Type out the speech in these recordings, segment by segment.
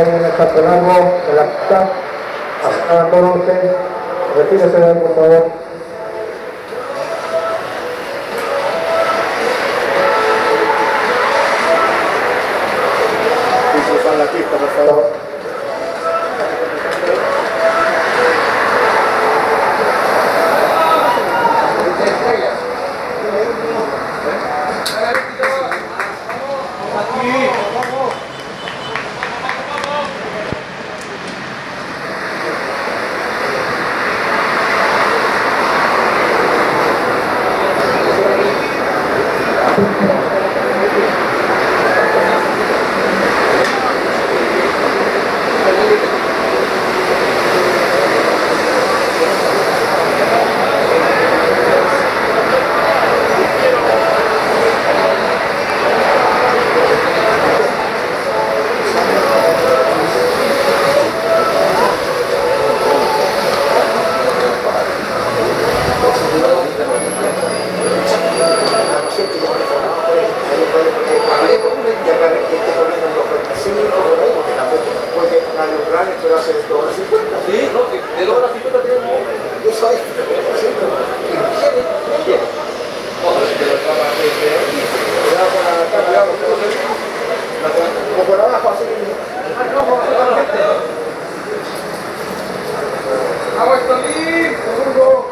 está en el la pista, a retírese él, por favor. La pista, por favor. Agua está limpia,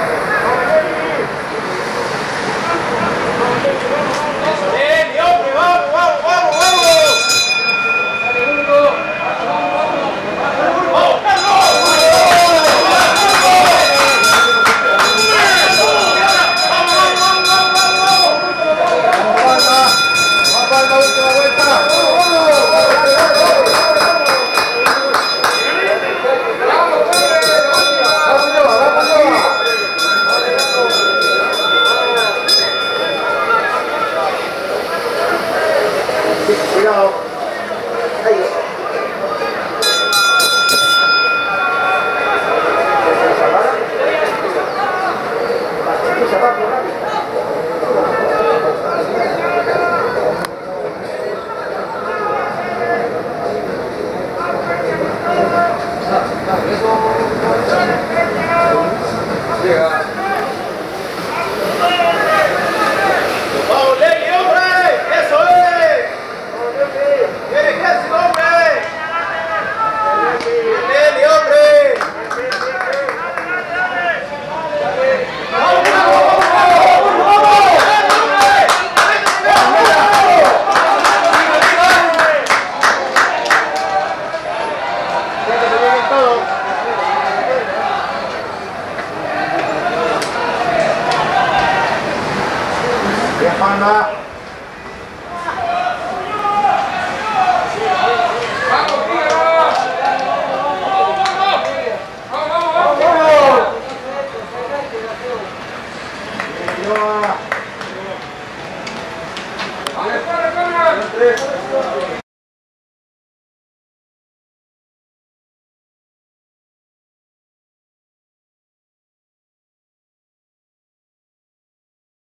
三单